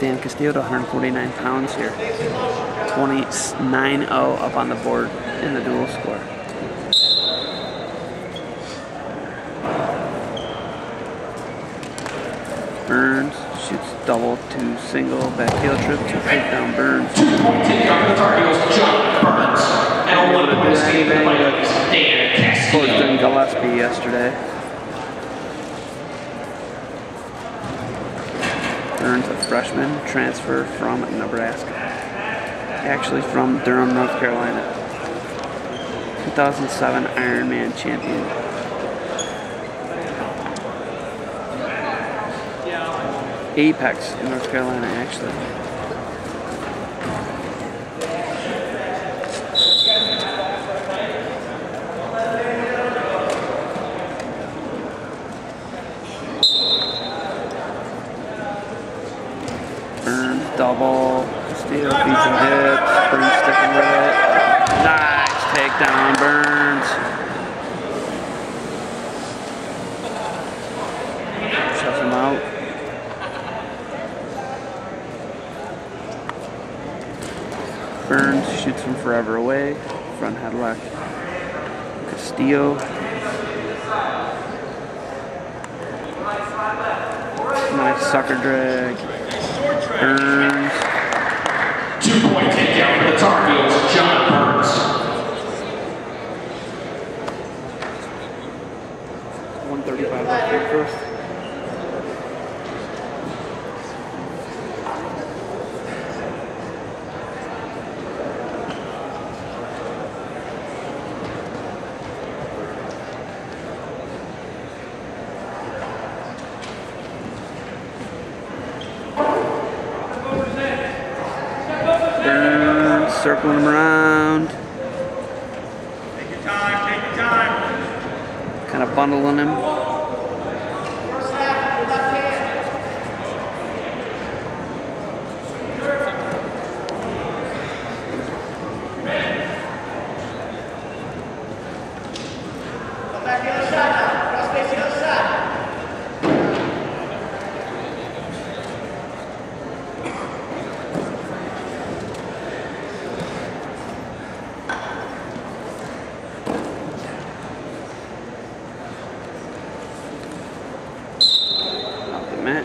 Dan Castillo to 149 pounds here. 29-0 up on the board in the dual score. Burns shoots double to single, back heel trip to take down Burns. Two point takedown for the Tar Heels, John Burns. And a one point escape for the Vikings, Dan Castillo. Gillespie yesterday. Burns, a freshman, transfer from Nebraska. Actually from Durham, North Carolina. 2007 Ironman champion. Apex in North Carolina, actually. Burns double. Feeds and dips. Burns sticking with it. Nice takedown, Burns. Shuts him out. Burns shoots from forever away. Front headlock. Castillo. Nice sucker drag. Burns. Two point takedown for the Tar Heels, John Burns. 135 left first. Circling them around. Take your time, take your time. kind of bundling him. Come back the other side now. Cross face the other side. Off the mat.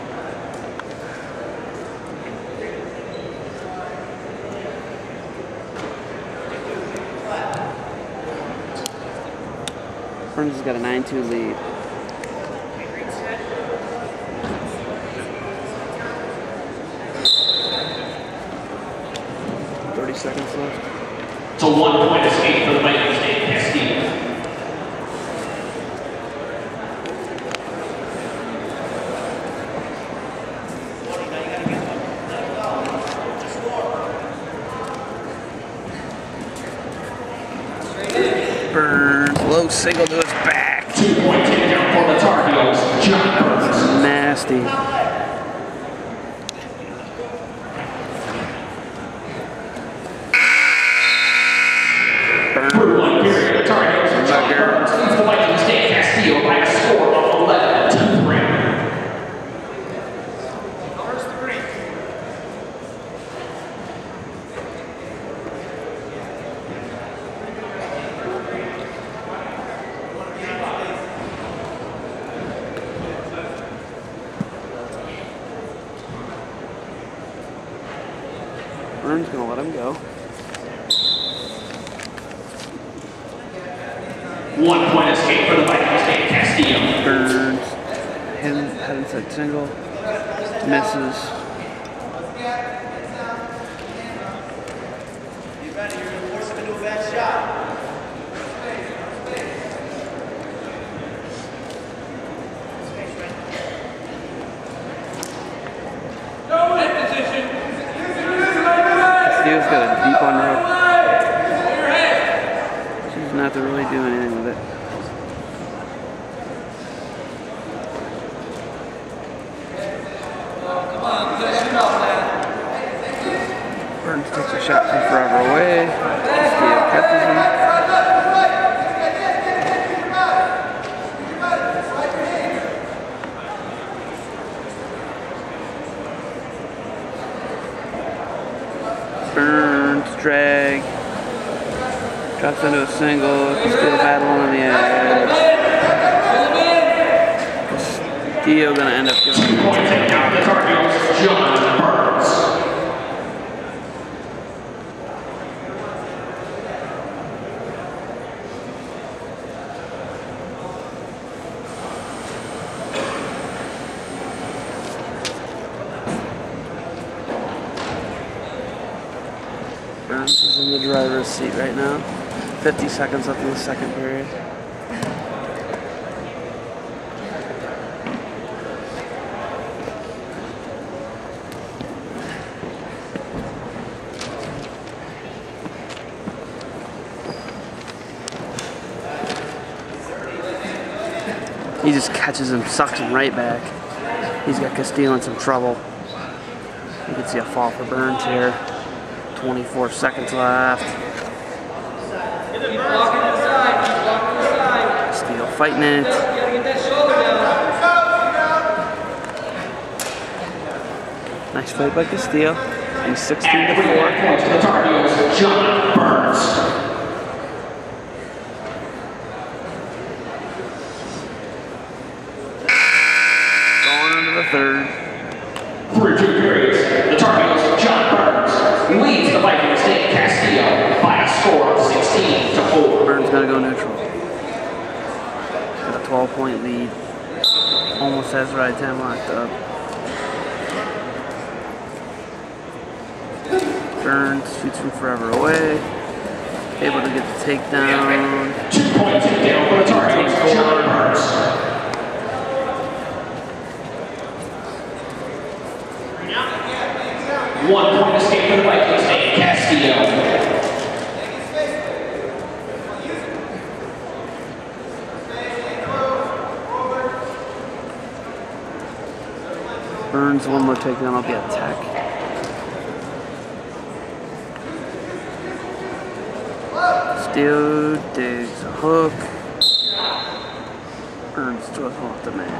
Burns has got a 9-2 lead. Thirty seconds left. To one point escape for the Vikings, Dan Castillo. Burns, low single to his back. Two point takedown for the Tar Heels, John Burns. Nasty. Through Burns. one period, the Tar Heels, John Burns leads the Vikings, Dan Castillo by a score of 11 to 3. Numbers three. Burns gonna let him go. One point escape for the Vikings, Dan Castillo. Burns. Head, head inside single. Misses. Be ready. You're gonna force him into a bad shot. Castillo's got a deep on. She's not to really do anything with it. Burns takes a shot from forever away. Castillo catches him. drag, drops into a single, Still battling on the edge. Castillo gonna end up going. The driver's seat right now. 50 seconds left in the second period. He just catches him, sucks him right back. He's got Castillo in some trouble. You can see a fall for Burns here. 24 seconds left. Castillo fighting it. Nice fight by Castillo. He's 16 to And three 4. points for the Tar Heels, John Burns. Going into the third. Through two periods, the Tar Heels, John Burns, leads the Viking State Castillo by a score of 16 to 4. Burns gotta go neutral. Got a 12 point lead. Almost has riding time locked up. Burns shoots from forever away. Able to get the takedown. Two point takedown for the Tar Heels, John Burns. One point escape for the Viking State Castillo. One more take, then I'll be a tech. Still digs a hook. Burns just off the man.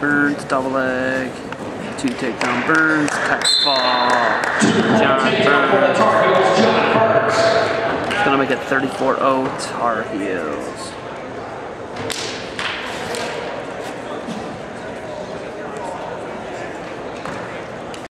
Burns double leg. Two takedown Burns. Tech fall. John Burns. John Burns. Gonna make it 34-0 Tar Heels.